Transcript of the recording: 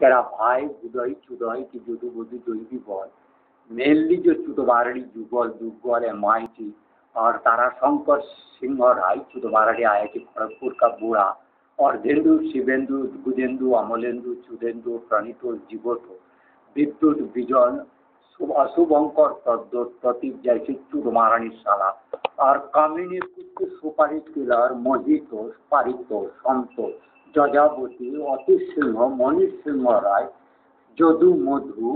तेरा भाई बुदई चुदई की जुदू बुदू जोई বল মেনলি যে চুতোবারাড়ি যুগল যুগল एम और ताराशंकर सिंह राय चुतोबाराड़ी आया कि खड़गपुर का बूढ़ा अर्धेन्दु शिवेंदु गुजेंदु अमलेंदु चुदेंदु प्रणीत जीवत विद्युत विजन अशुभंकर प्रतीक जैसे चुरमारानी साला और कम्युनिस्ट सुपारी किलर मोहित पारित संत যজাবতী অতীশ সিংহ মনীষ সিংহ রায় যদু মধু